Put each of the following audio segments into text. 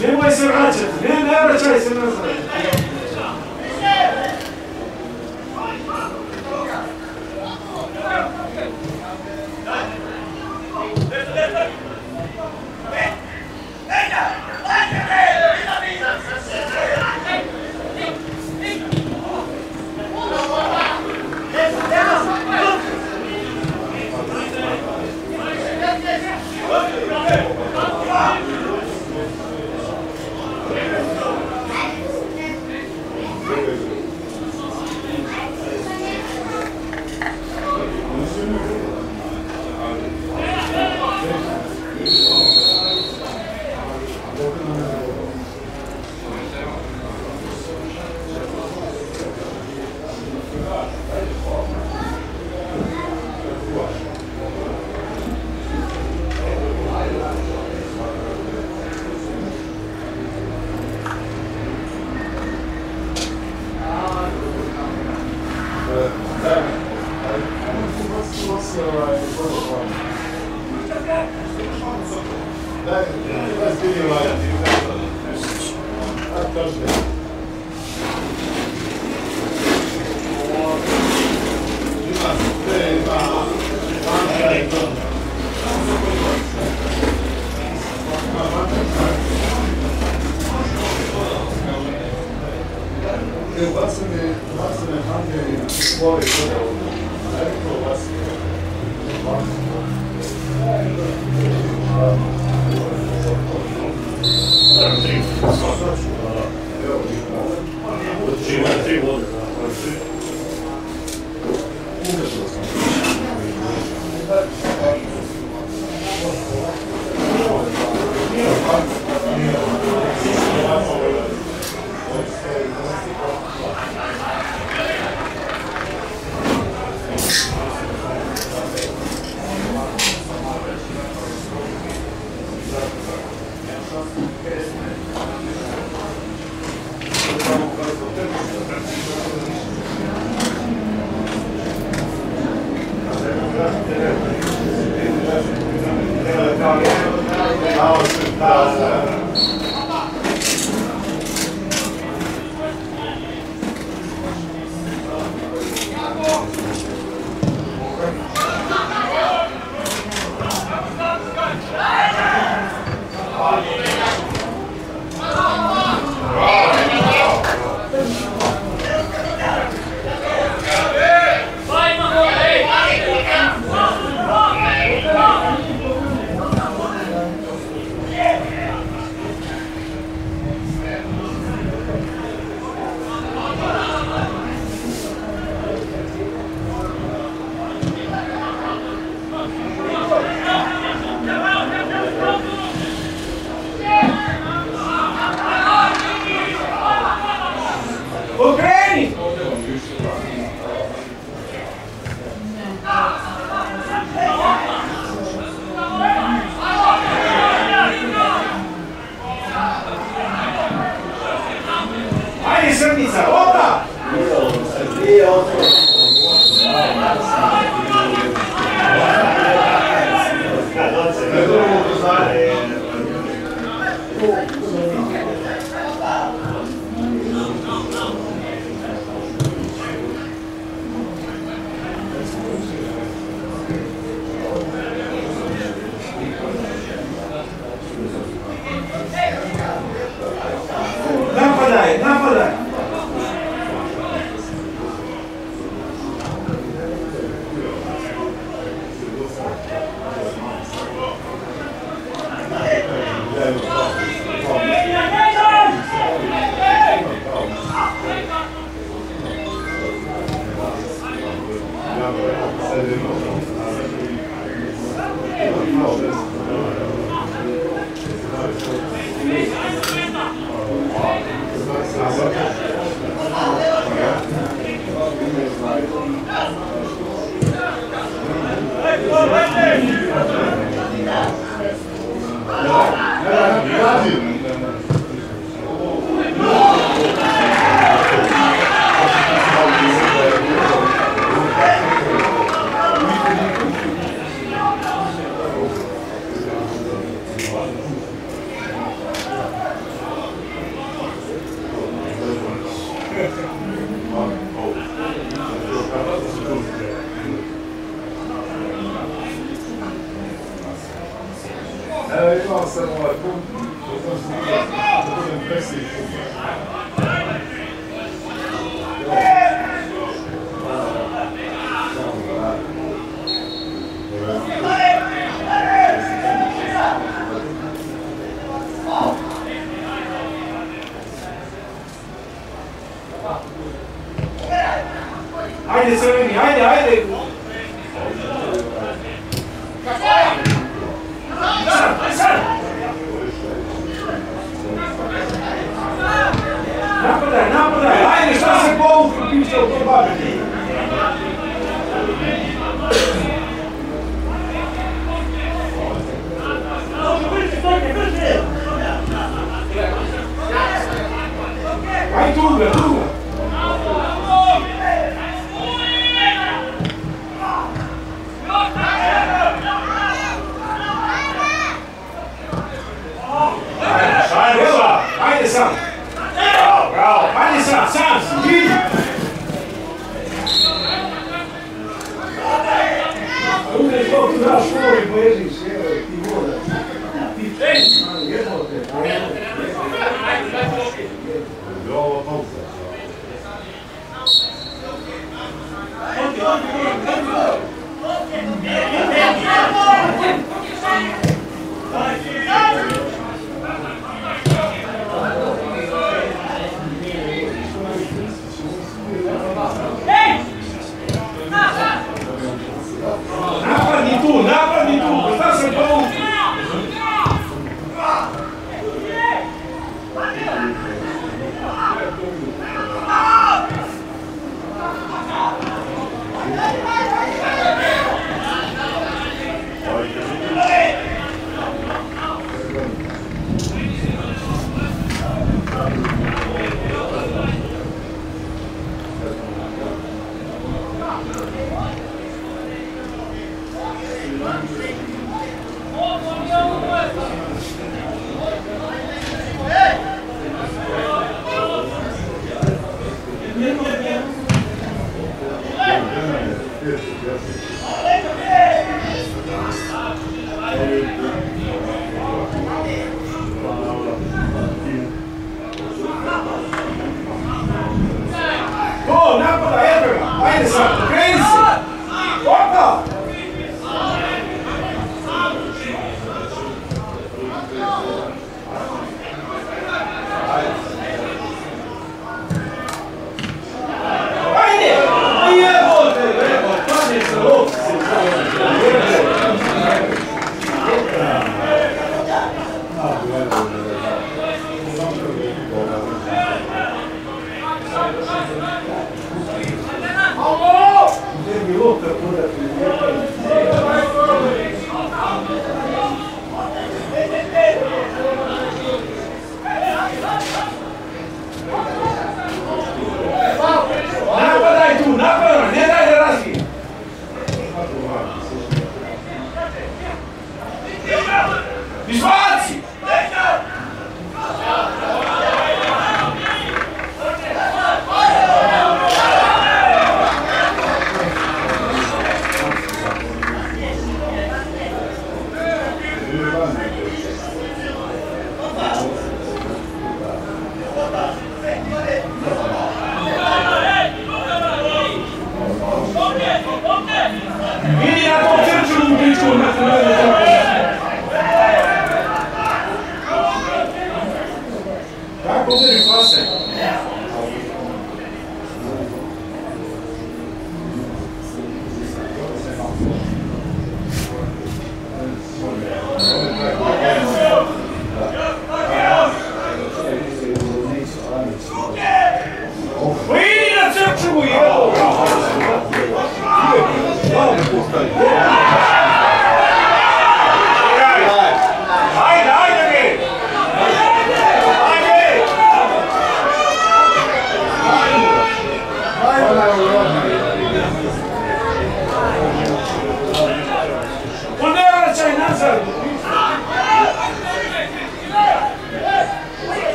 ليه ما يسمعاتش ليه لا رجع يسمعاتش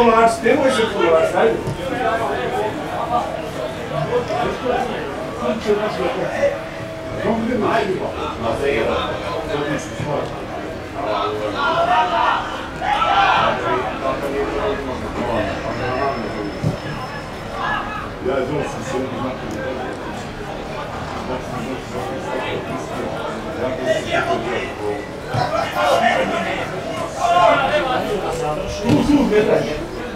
secular, sistemas seculares, sabe? Vamos demais, irmão. Aliás, um ver mais, maturidade. Tudo verdade.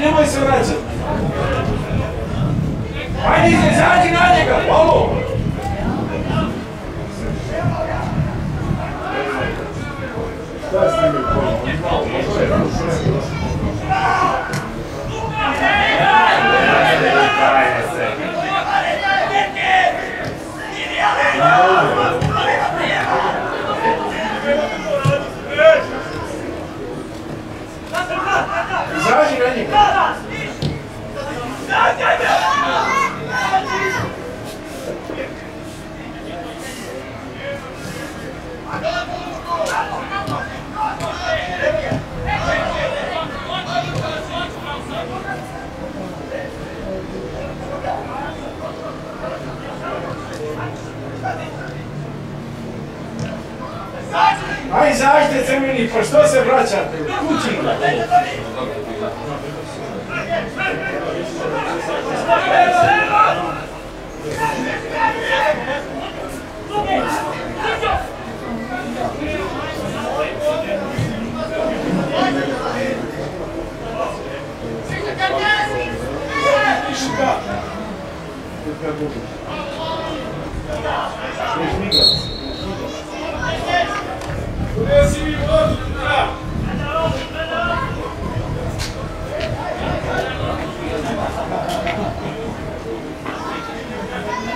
ne mai sirraci Hajde izvezađi na njega, polo! Šta s njim Thank you. Hai, să ți în mâinii, păi să vrea ce-a vraci atât. Puțin. Desligando. Desligando.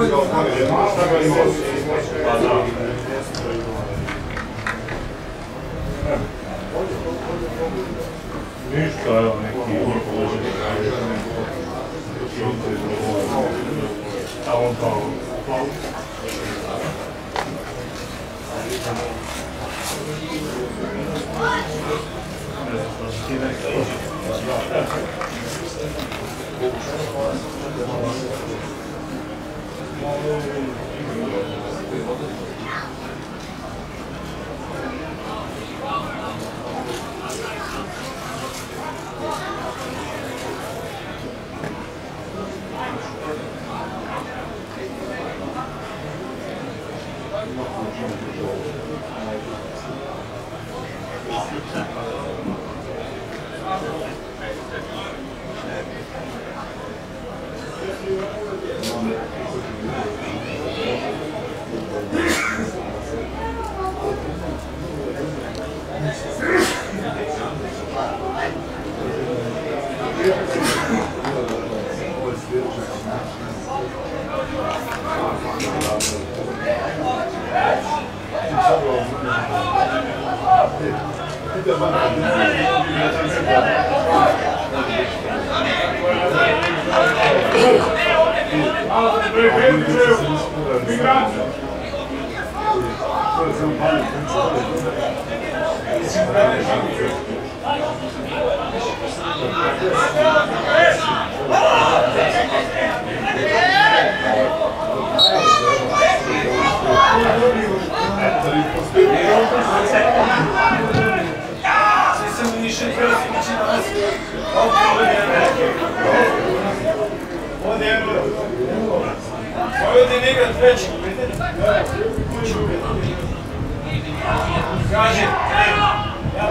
Ništa, evo neki položeni A on kao Ne znam što se ti nekako. すごいことです。Vojvodin igra treći. Kaže, ja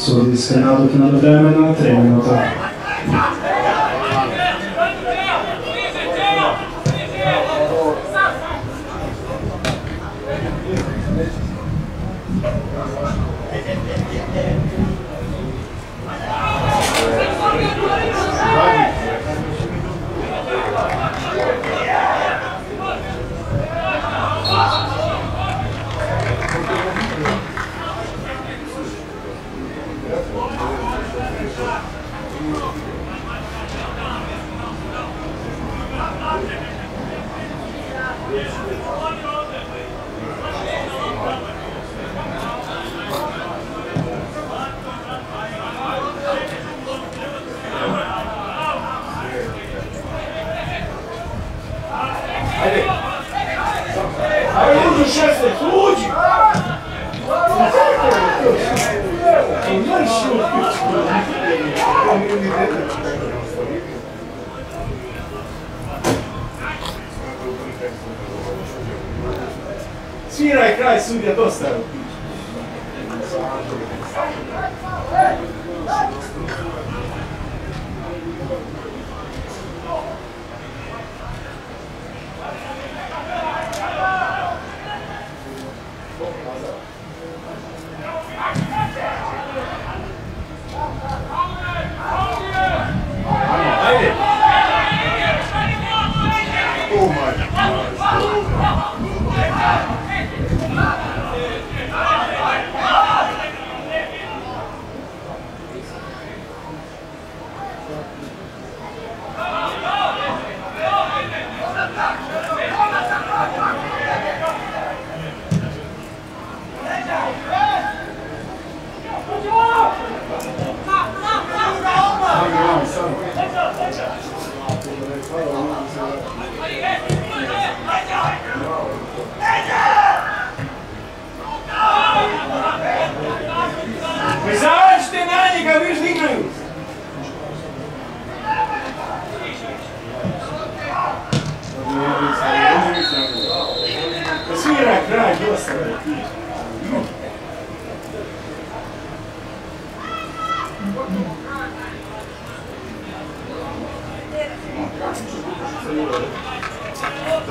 sobre esse canal do dere noe der, men jeg trenger noe. kraj, kraj sudija dosta. Визажте на них, а вы же играете. Assim era grande, nossa.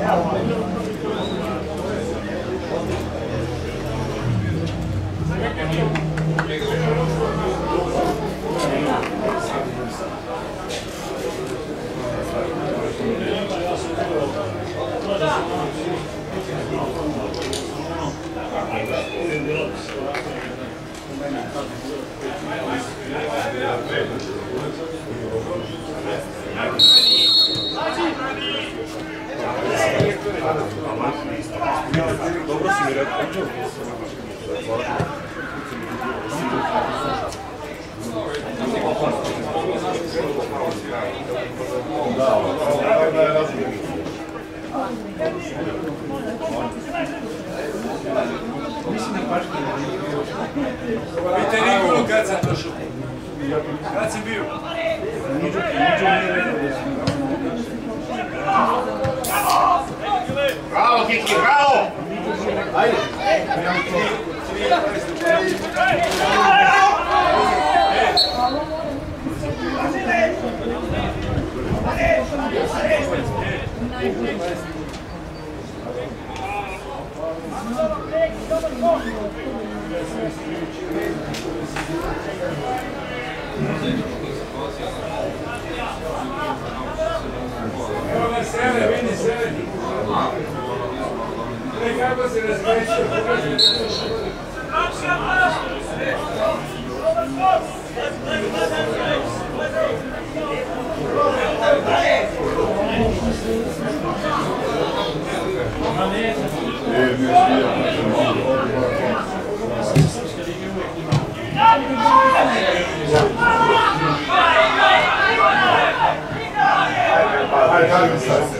Yeah. t s a n k you.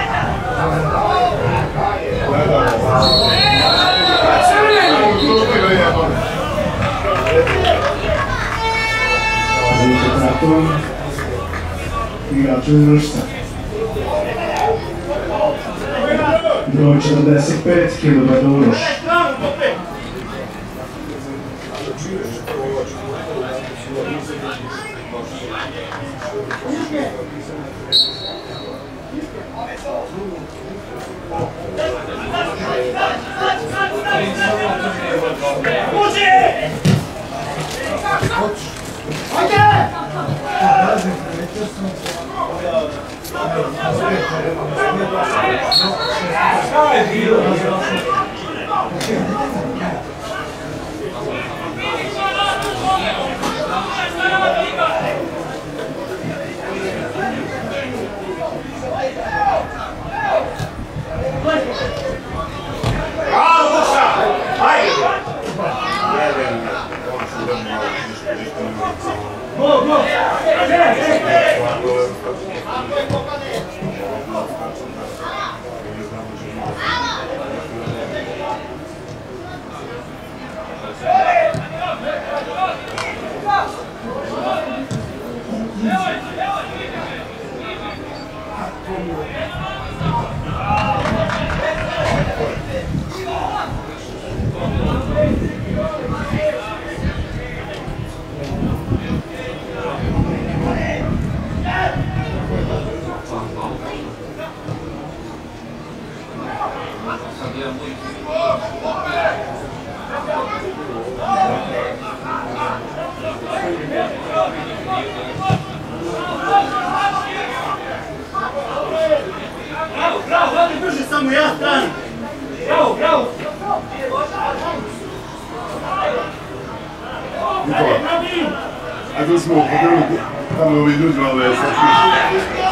Igrače vršta. Broj 45, Kilobar Uroš. Let's go. Yeah. mulher tá... Não, não. Então, adesso, potremmo... Allora, vedo già adesso.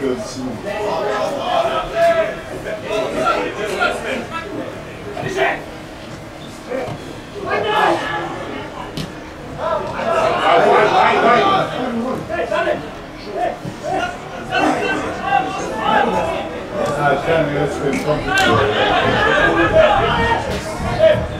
good to see you. Ah, Johnny, that's been something.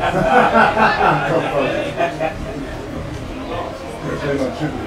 That was good.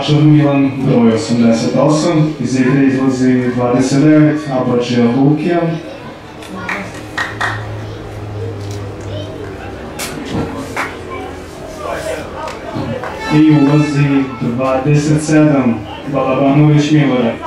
Mačar Milan, broj 88, iz igre izlazi 29, Abađija Lukijan, i ulazi 27, Balabanović Milorad.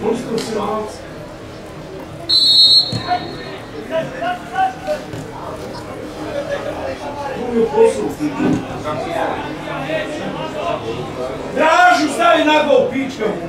Vamos para o sinal. u poslu. Dražu, stavi na gol, pička mu,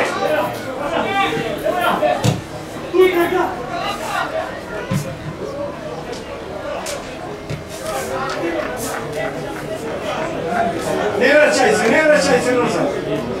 狙っちゃいです狙っちゃいです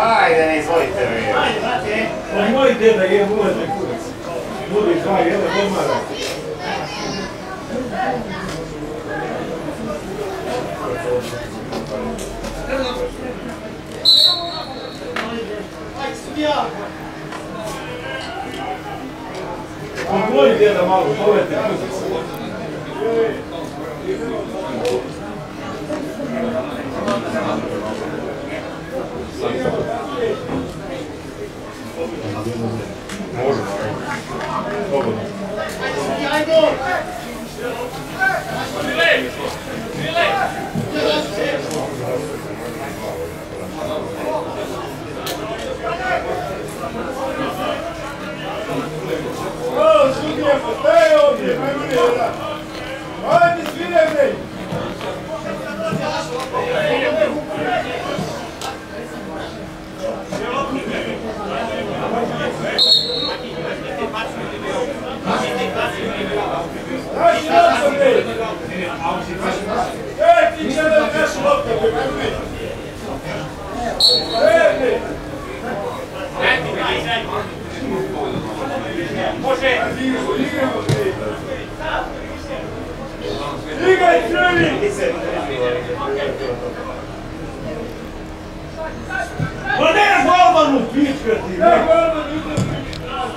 Ajde, ne izvolite mi. Ajde, je bude kurac. jedan Hadi Süleyman Bey. Maneira nova no vídeo, Cadinho!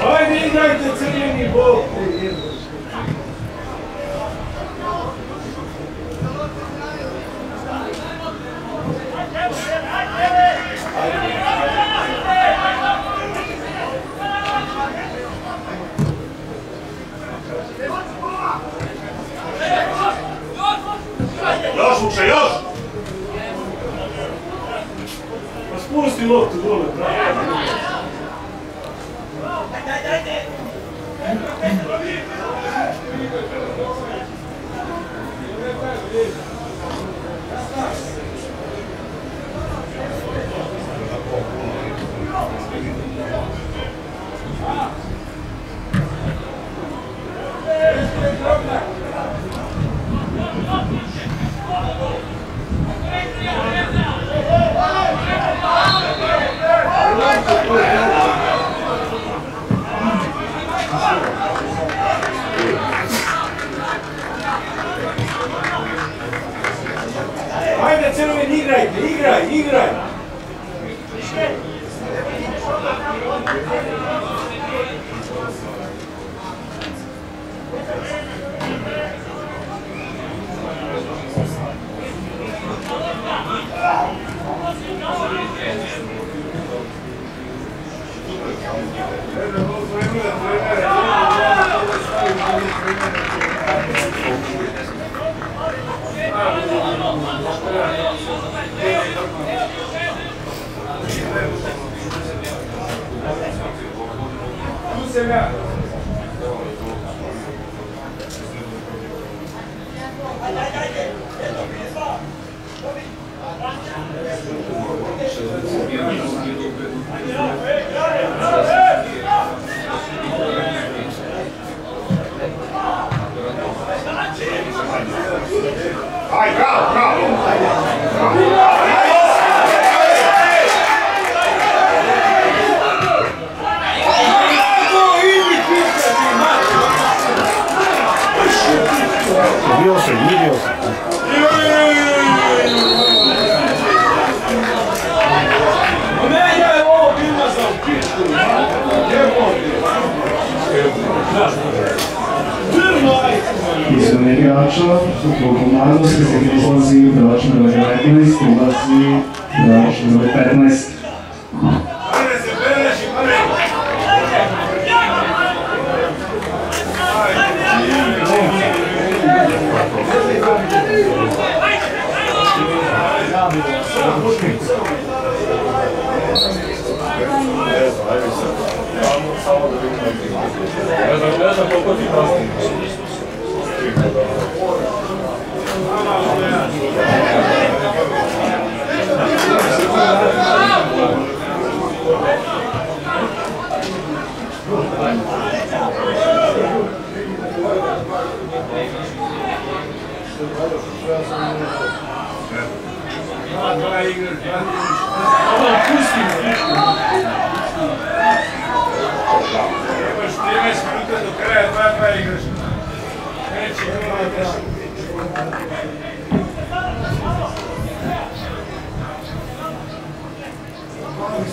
はい、みんなで次にボール。Пилот, ты думаешь, да?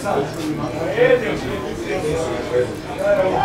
さん。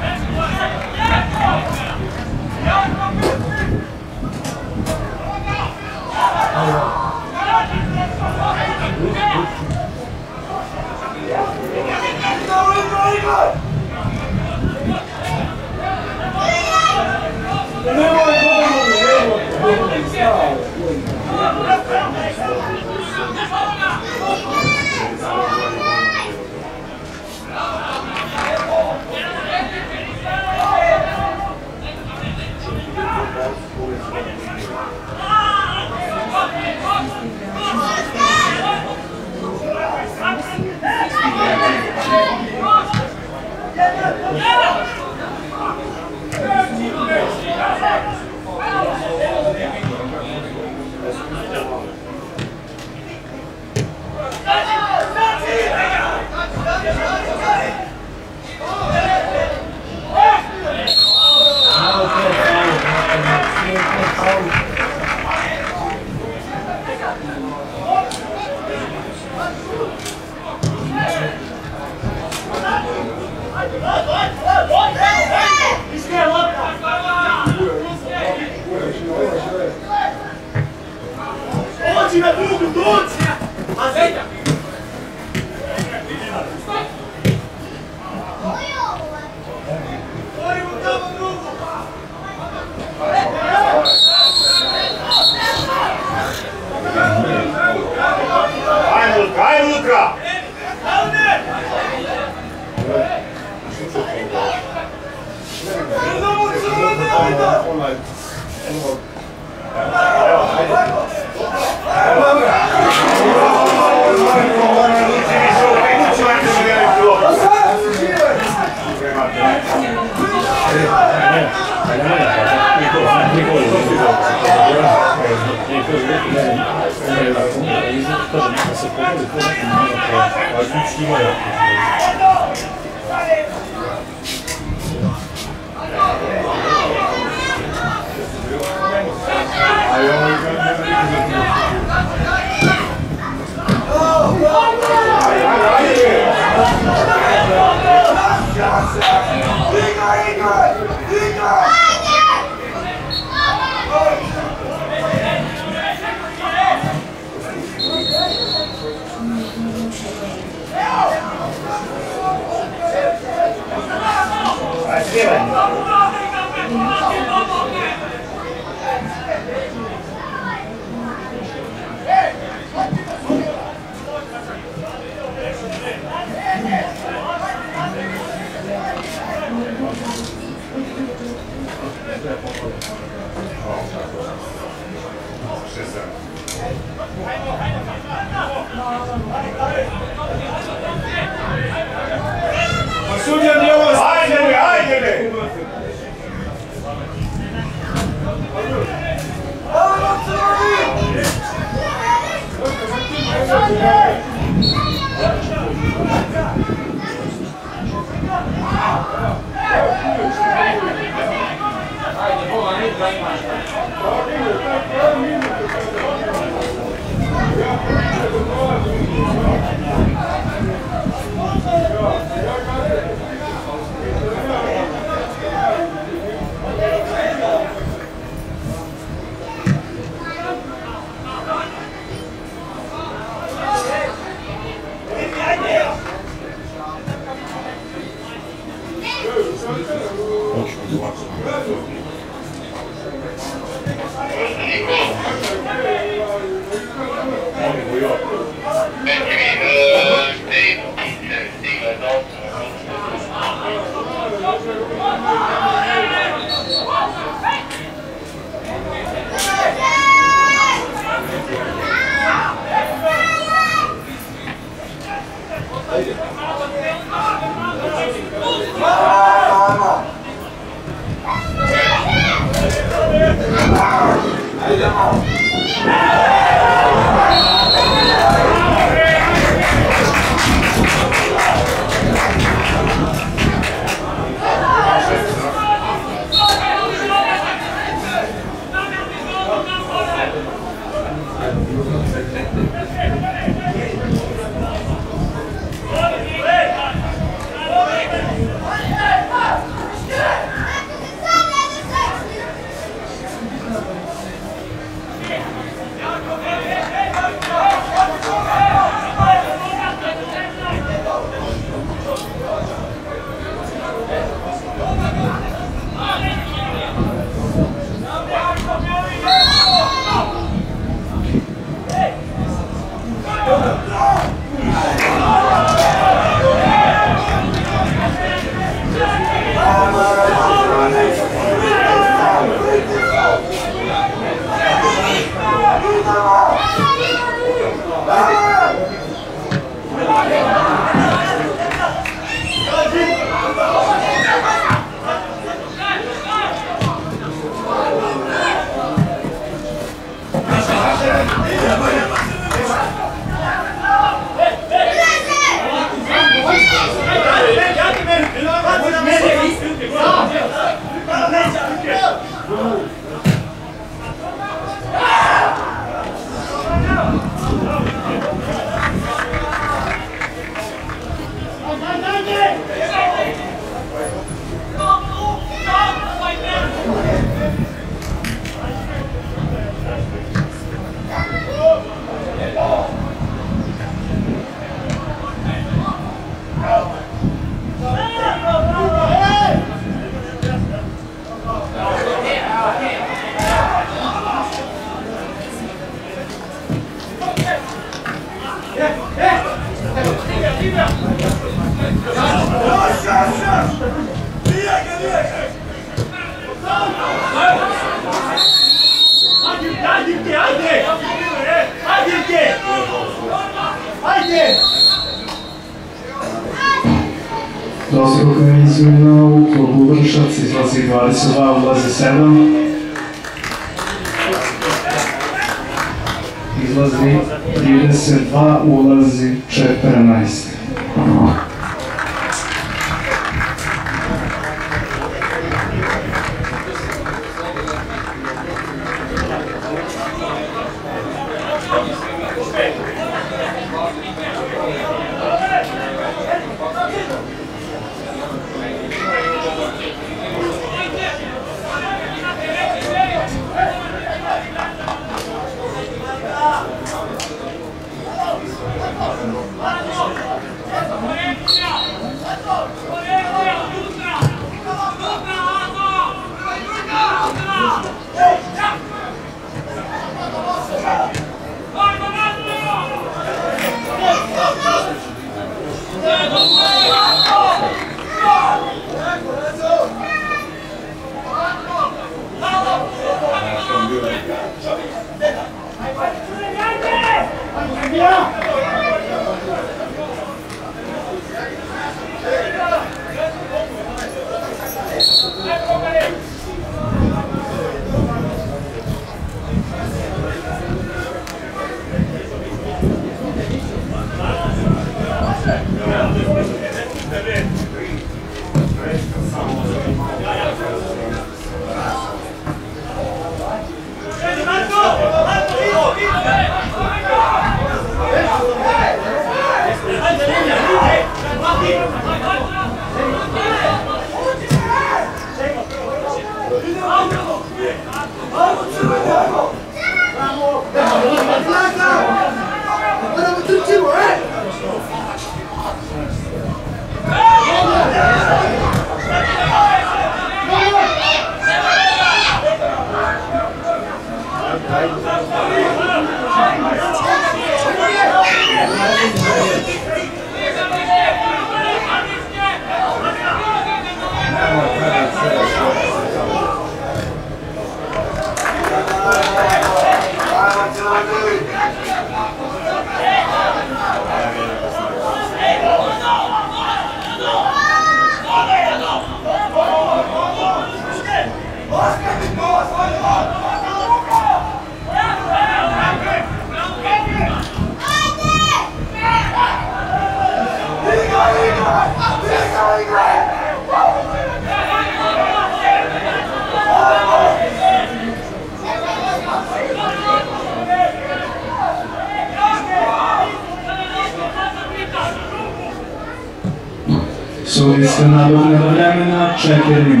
na se na vremena četiri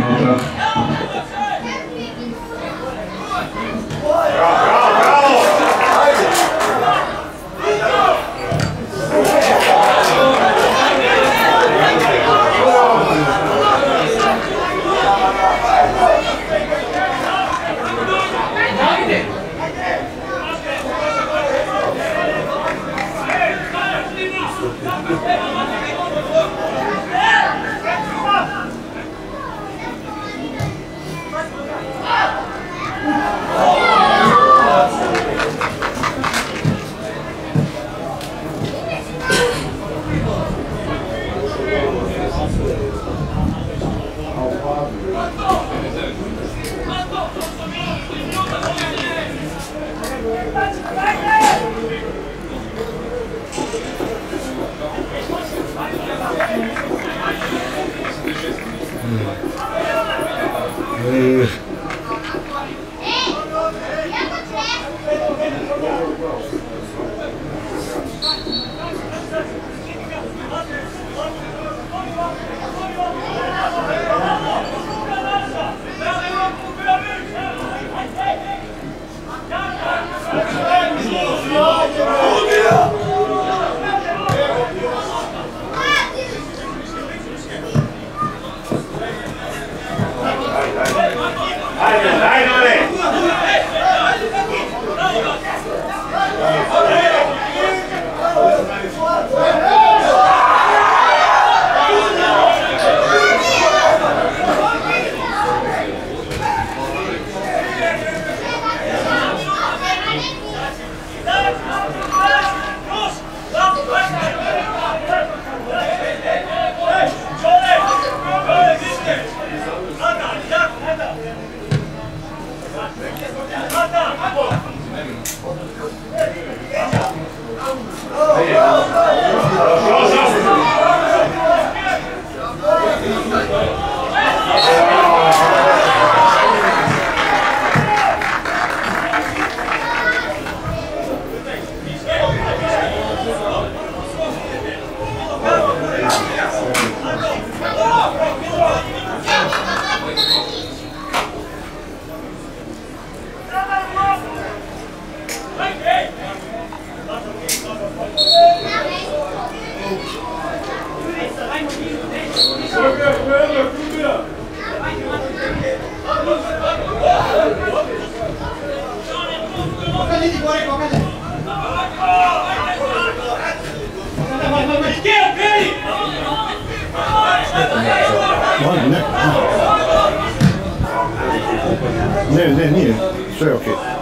对，OK。